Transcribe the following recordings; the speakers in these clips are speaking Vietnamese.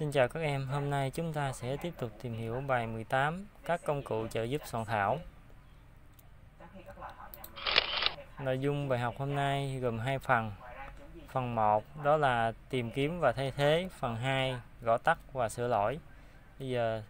Xin chào các em, hôm nay chúng ta sẽ tiếp tục tìm hiểu bài 18 các công cụ trợ giúp soạn thảo. Nội dung bài học hôm nay gồm hai phần. Phần 1 đó là tìm kiếm và thay thế, phần 2 gõ tắt và sửa lỗi. Bây giờ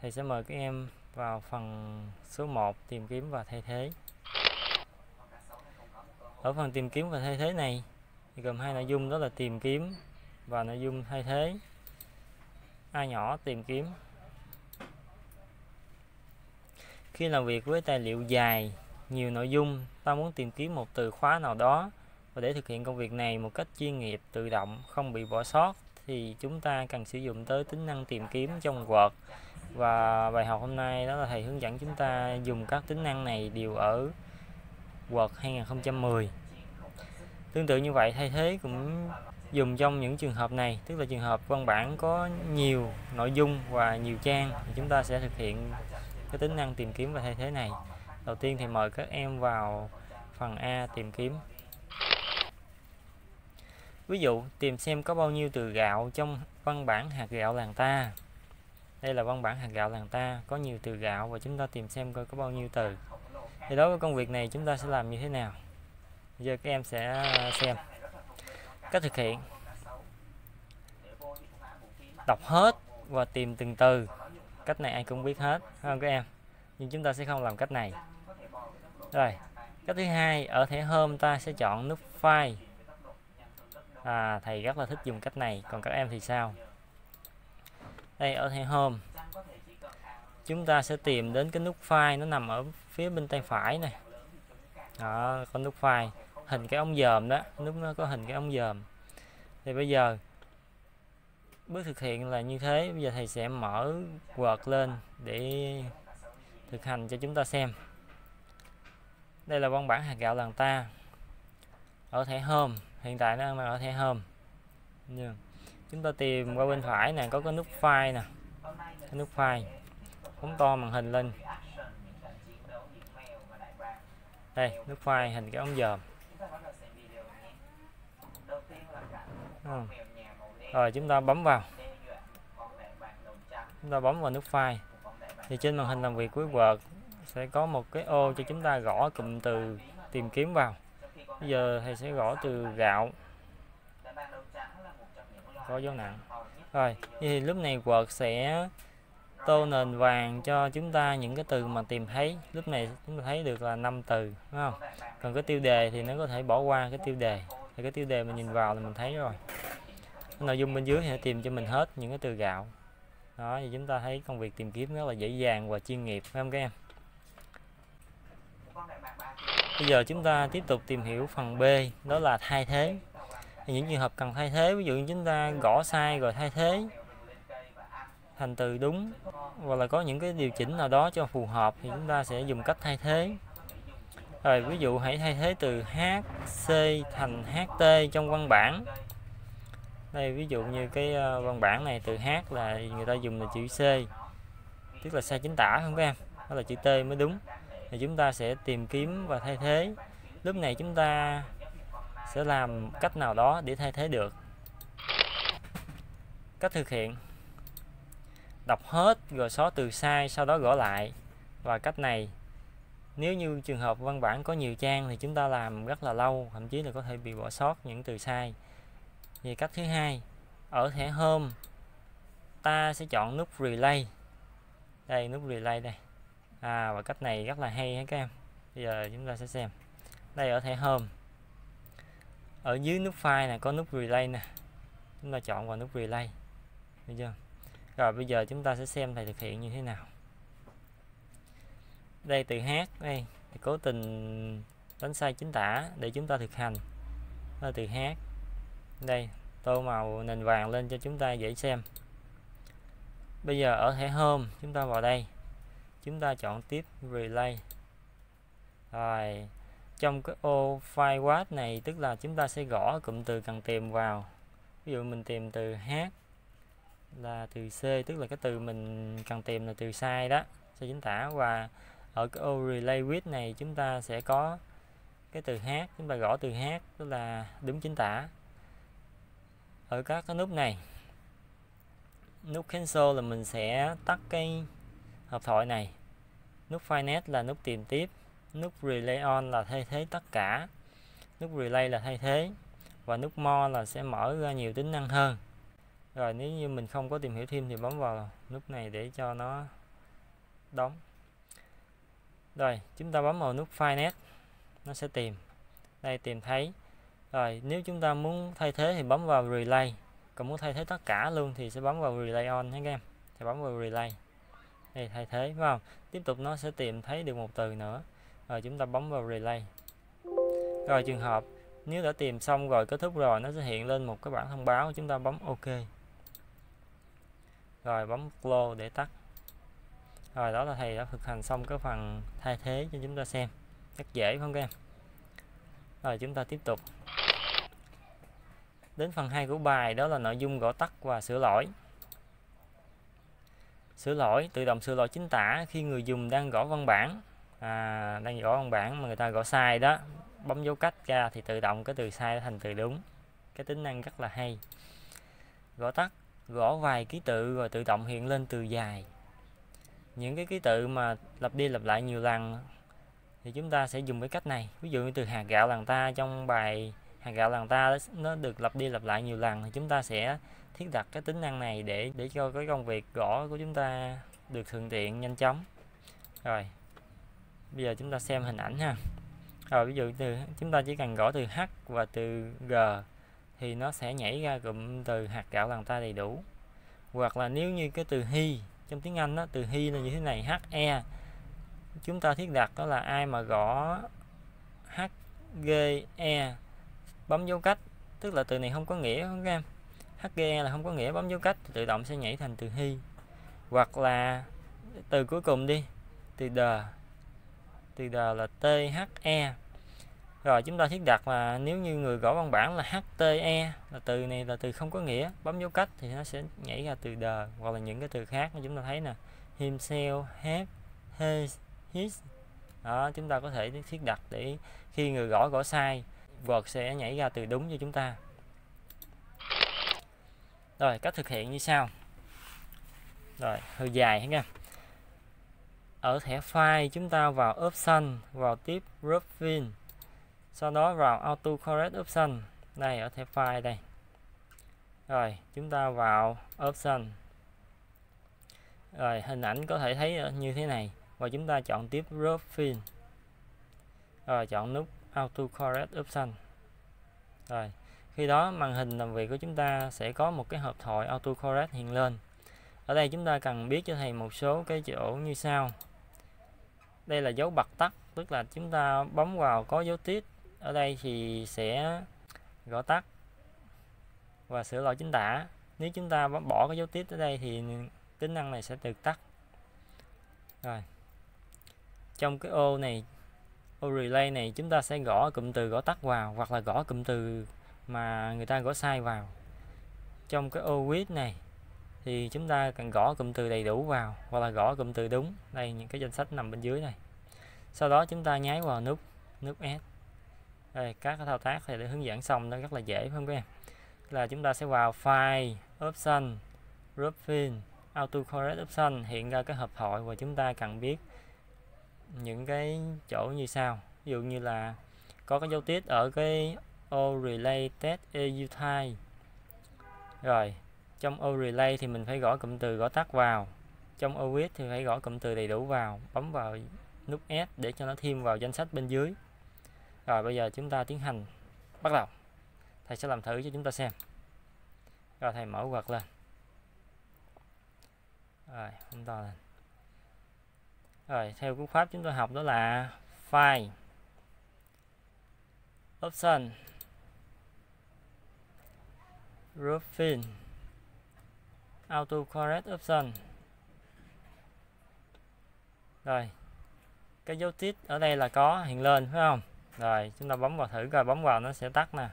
thầy sẽ mời các em vào phần số 1 tìm kiếm và thay thế. Ở phần tìm kiếm và thay thế này gồm hai nội dung đó là tìm kiếm và nội dung thay thế A nhỏ tìm kiếm. Khi làm việc với tài liệu dài, nhiều nội dung, ta muốn tìm kiếm một từ khóa nào đó. Và để thực hiện công việc này một cách chuyên nghiệp, tự động, không bị bỏ sót thì chúng ta cần sử dụng tới tính năng tìm kiếm trong Word. Và bài học hôm nay đó là thầy hướng dẫn chúng ta dùng các tính năng này đều ở Word 2010 tương tự như vậy thay thế cũng dùng trong những trường hợp này, tức là trường hợp văn bản có nhiều nội dung và nhiều trang, thì chúng ta sẽ thực hiện cái tính năng tìm kiếm và thay thế này. Đầu tiên thì mời các em vào phần A tìm kiếm. Ví dụ, tìm xem có bao nhiêu từ gạo trong văn bản hạt gạo làng ta. Đây là văn bản hạt gạo làng ta, có nhiều từ gạo và chúng ta tìm xem coi có bao nhiêu từ. Thì đối với công việc này chúng ta sẽ làm như thế nào? Giờ các em sẽ xem cách thực hiện. Đọc hết và tìm từng từ. Cách này ai cũng biết hết không các em? Nhưng chúng ta sẽ không làm cách này. Rồi, cách thứ hai, ở thẻ hôm ta sẽ chọn nút file. À thầy rất là thích dùng cách này. Còn các em thì sao? Đây, ở thẻ hôm chúng ta sẽ tìm đến cái nút file, nó nằm ở phía bên tay phải này. Đó, có nút file hình cái ống dòm đó nút nó có hình cái ống dòm. Thì bây giờ, bước thực hiện là như thế, bây giờ thầy sẽ mở Word lên để thực hành cho chúng ta xem. Đây là văn bản hạt gạo làng ta, ở thẻ home, hiện tại nó đang ở thẻ home. Chúng ta tìm qua bên phải này có cái nút file nè, cái nút file, phóng to màn hình lên. Đây, nút file hình cái ống dòm ừ. rồi, chúng ta bấm vào. Chúng ta bấm vào nút file. Thì trên màn hình làm việc cuối Word sẽ có một cái ô cho chúng ta gõ cụm từ tìm kiếm vào. Bây giờ thầy sẽ gõ từ gạo. Có dấu nặng. Rồi, thì lúc này Word sẽ tô nền vàng cho chúng ta những cái từ mà tìm thấy. Lúc này chúng ta thấy được là 5 từ, đúng không? Còn cái tiêu đề thì nó có thể bỏ qua cái tiêu đề. Thì cái tiêu đề mình nhìn vào là mình thấy rồi. Nội dung bên dưới thì tìm cho mình hết những cái từ gạo. Đó, thì chúng ta thấy công việc tìm kiếm rất là dễ dàng và chuyên nghiệp, phải không các em? Bây giờ chúng ta tiếp tục tìm hiểu phần B, đó là thay thế. Những trường hợp cần thay thế, ví dụ như chúng ta gõ sai rồi thay thế thành từ đúng hoặc là có những cái điều chỉnh nào đó cho phù hợp thì chúng ta sẽ dùng cách thay thế. Rồi, ví dụ hãy thay thế từ HC thành HT trong văn bản. Đây, ví dụ như cái ờ, văn bản này từ H là người ta dùng là chữ C, tức là sai chính tả không các em? Đó là chữ T mới đúng. Thì chúng ta sẽ tìm kiếm và thay thế. Lúc này chúng ta sẽ làm cách nào đó để thay thế được. Cách thực hiện đọc hết rồi xóa từ sai, sau đó gõ lại. Và cách này, nếu như trường hợp văn bản có nhiều trang thì chúng ta làm rất là lâu, thậm chí là có thể bị bỏ sót những từ sai. Về cách thứ hai, ở thẻ home, ta sẽ chọn nút relay. Đây, nút relay đây. À và cách này rất là hay hả các em. Bây giờ chúng ta sẽ xem. Đây, ở thẻ home. Ở dưới nút file này có nút relay nè. Chúng ta chọn vào nút relay. Được chưa? Rồi bây giờ chúng ta sẽ xem thầy thực hiện như thế nào. Đây, từ hát, đây, thì cố tình đánh sai chính tả để chúng ta thực hành. Là từ hát. Đây, tô màu nền vàng lên cho chúng ta dễ xem. Bây giờ ở thẻ home, chúng ta vào đây. Chúng ta chọn tiếp relay. Rồi, trong cái ô file watt này, tức là chúng ta sẽ gõ cụm từ cần tìm vào. Ví dụ mình tìm từ hát là từ c, tức là cái từ mình cần tìm là từ sai đó, sai chính tả. Và ở cái ô relay with này chúng ta sẽ có cái từ hát chúng ta gõ từ hát tức là đúng chính tả. Ở các cái nút này, nút cancel là mình sẽ tắt cái hộp thoại này. Nút finance là nút tìm tiếp. Nút relay on là thay thế tất cả. Nút relay là thay thế. Và nút more là sẽ mở ra nhiều tính năng hơn rồi, nếu như mình không có tìm hiểu thêm thì bấm vào nút này để cho nó đóng. Rồi, chúng ta bấm vào nút finance, nó sẽ tìm. Đây, tìm thấy. Rồi, nếu chúng ta muốn thay thế thì bấm vào relay. Còn muốn thay thế tất cả luôn thì sẽ bấm vào relay on nhé các em. Thì bấm vào relay. Đây, thay thế, phải không? Tiếp tục nó sẽ tìm thấy được một từ nữa. Rồi, chúng ta bấm vào relay. Rồi, trường hợp, nếu đã tìm xong rồi, kết thúc rồi, nó sẽ hiện lên một cái bảng thông báo. Chúng ta bấm ok rồi bấm close để tắt. Rồi đó là thầy đã thực hành xong cái phần thay thế cho chúng ta xem. Rất dễ không các em? Rồi chúng ta tiếp tục. Đến phần 2 của bài đó là nội dung gõ tắt và sửa lỗi. Sửa lỗi tự động sửa lỗi chính tả khi người dùng đang gõ văn bản. À, đang gõ văn bản mà người ta gõ sai đó bấm dấu cách ra thì tự động cái từ sai thành từ đúng. Cái tính năng rất là hay. Gõ tắt gõ vài ký tự rồi tự động hiện lên từ dài. Những cái ký tự mà lặp đi lặp lại nhiều lần thì chúng ta sẽ dùng cái cách này. Ví dụ như từ hạt gạo làng ta, trong bài hạt gạo làng ta nó được lặp đi lặp lại nhiều lần thì chúng ta sẽ thiết đặt cái tính năng này để để cho cái công việc gõ của chúng ta được thuận tiện, nhanh chóng. Rồi, bây giờ chúng ta xem hình ảnh ha. Rồi, ví dụ từ, chúng ta chỉ cần gõ từ h và từ g thì nó sẽ nhảy ra cụm từ hạt gạo làm ta đầy đủ. Hoặc là nếu như cái từ hi trong tiếng Anh đó, từ hi là như thế này he. Chúng ta thiết đặt đó là ai mà gõ h g e bấm dấu cách. Tức là từ này không có nghĩa không các em hge là không có nghĩa bấm dấu cách thì tự động sẽ nhảy thành từ hi hoặc là từ cuối cùng đi từ đờ. Từ đờ là the rồi, chúng ta thiết đặt là nếu như người gõ văn bản là hte là từ này là từ không có nghĩa, bấm dấu cách thì nó sẽ nhảy ra từ đờ hoặc là những cái từ khác. Mà chúng ta thấy nè, himself, have, his his. Đó, chúng ta có thể thiết đặt để khi người gõ gõ sai, Word sẽ nhảy ra từ đúng cho chúng ta. Rồi, cách thực hiện như sau. Rồi, hơi dài nha. Ở thẻ file chúng ta vào option, vào tiếp Rubin sau đó vào auto correct option. Này, ở thẻ file đây. Rồi, chúng ta vào option. Rồi, hình ảnh có thể thấy như thế này. Và chúng ta chọn tiếp Rubin rồi, chọn nút auto correct option. Rồi, khi đó màn hình làm việc của chúng ta sẽ có một cái hộp thoại auto correct hiện lên. Ở đây chúng ta cần biết cho thầy một số cái chỗ như sau. Đây là dấu bật tắt, tức là chúng ta bấm vào có dấu tiết ở đây thì sẽ gõ tắt và sửa lỗi chính tả. Nếu chúng ta bỏ cái dấu tiết ở đây thì tính năng này sẽ được tắt. Rồi. Trong cái ô này, ô relay này chúng ta sẽ gõ cụm từ gõ tắt vào hoặc là gõ cụm từ mà người ta gõ sai vào. Trong cái ô with này thì chúng ta cần gõ cụm từ đầy đủ vào hoặc là gõ cụm từ đúng. Đây, những cái danh sách nằm bên dưới này. Sau đó chúng ta nháy vào nút nút S đây, các cái thao tác thì để hướng dẫn xong nó rất là dễ không các em? Là chúng ta sẽ vào file, option, group fill autocorrect option, hiện ra cái hộp thoại và chúng ta cần biết những cái chỗ như sau. Ví dụ như là có cái dấu tiết ở cái ô relay test EU type rồi, trong ô relay thì mình phải gõ cụm từ, gõ tắt vào. Trong ô width thì phải gõ cụm từ đầy đủ vào, bấm vào nút S để cho nó thêm vào danh sách bên dưới rồi, bây giờ chúng ta tiến hành bắt đầu. Thầy sẽ làm thử cho chúng ta xem. Rồi, thầy mở quạt lên. Rồi chúng ta lên. Rồi, theo cú pháp chúng ta học đó là file option. Grouping auto correct option. Rồi, cái dấu tít ở đây là có hiện lên, phải không? Rồi, chúng ta bấm vào thử rồi bấm vào nó sẽ tắt nè.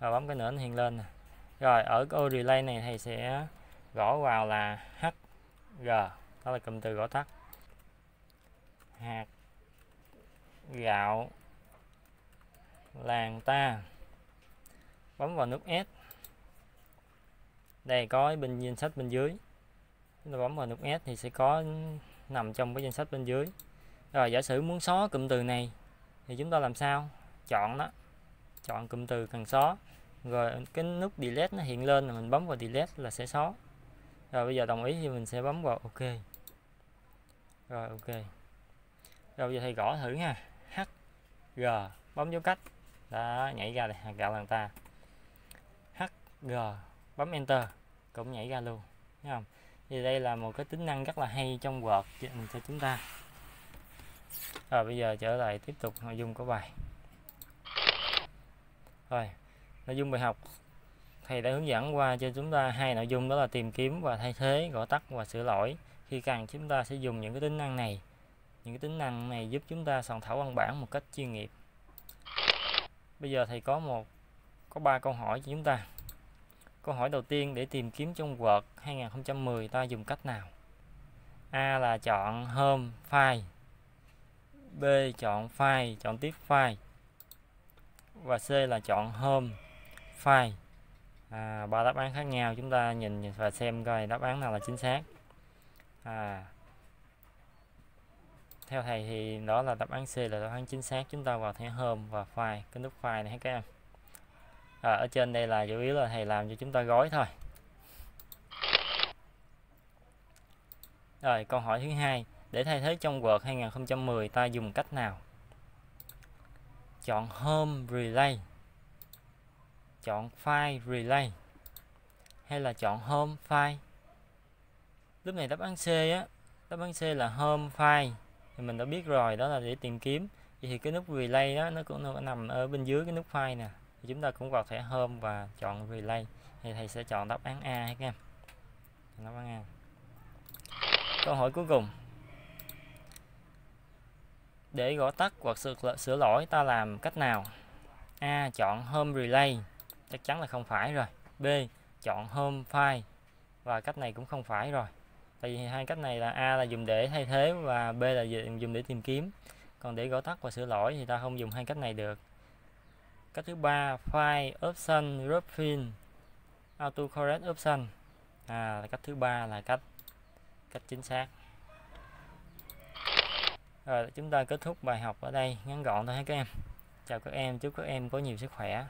Rồi, bấm cái nữa nó hiện lên nè. Rồi, ở cái ô relay này thầy sẽ gõ vào là hg đó là cụm từ gõ tắt. Hạt gạo làng ta. Bấm vào nút S. Đây, có bên danh sách bên dưới. Chúng ta bấm vào nút S thì sẽ có nằm trong cái danh sách bên dưới. Rồi, giả sử muốn xóa cụm từ này thì chúng ta làm sao? Chọn đó chọn cụm từ cần xóa rồi cái nút delete nó hiện lên là mình bấm vào delete là sẽ xóa rồi bây giờ đồng ý thì mình sẽ bấm vào ok. Rồi ok. Rồi bây giờ thầy gõ thử nha. H, g, bấm dấu cách. Đó, nhảy ra đây, gạo làng ta. H, g, bấm enter, cũng nhảy ra luôn. Thấy không? Thì đây là một cái tính năng rất là hay trong Word cho chúng ta rồi, bây giờ trở lại tiếp tục nội dung của bài. Rồi, nội dung bài học thầy đã hướng dẫn qua cho chúng ta hai nội dung, đó là tìm kiếm và thay thế gọi tắt và sửa lỗi. Khi cần, chúng ta sẽ dùng những cái tính năng này. Những cái tính năng này giúp chúng ta soạn thảo văn bản một cách chuyên nghiệp. Bây giờ thầy có một, có ba câu hỏi cho chúng ta. Câu hỏi đầu tiên, để tìm kiếm trong Word 2010 ta dùng cách nào? A là chọn Home, File. B chọn File chọn tiếp File. Và C là chọn Home File. À, ba đáp án khác nhau chúng ta nhìn và xem coi đáp án nào là chính xác. À, theo thầy thì đó là đáp án C là đáp án chính xác. Chúng ta vào thẻ Home và File cái nút File này các em. À, ở trên đây là chủ yếu là thầy làm cho chúng ta gói thôi. Rồi câu hỏi thứ hai để thay thế trong Word 2010 ta dùng cách nào? Chọn Home Relay. Chọn File Relay. Hay là chọn Home File? Lúc này đáp án C á, đáp án C là Home File. Thì mình đã biết rồi, đó là để tìm kiếm. Vậy thì cái nút Relay đó nó cũng nó nằm ở bên dưới cái nút File nè. Thì chúng ta cũng vào thẻ Home và chọn Relay. Thì thầy sẽ chọn đáp án A các em đáp án A. Câu hỏi cuối cùng để gõ tắt hoặc sửa, lỗi ta làm cách nào? A chọn Home Relay. Chắc chắn là không phải rồi. B chọn Home File. Và cách này cũng không phải rồi. Tại vì hai cách này là A là dùng để thay thế và B là dùng để tìm kiếm. Còn để gõ tắt và sửa lỗi thì ta không dùng hai cách này được. Cách thứ ba file option grouping autocorrect option. À cách thứ ba là cách cách chính xác rồi, chúng ta kết thúc bài học ở đây. Ngắn gọn thôi các em. Chào các em, chúc các em có nhiều sức khỏe.